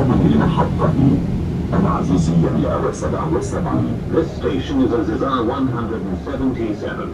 المحطة العزيزية 177 This station is Azizar 177.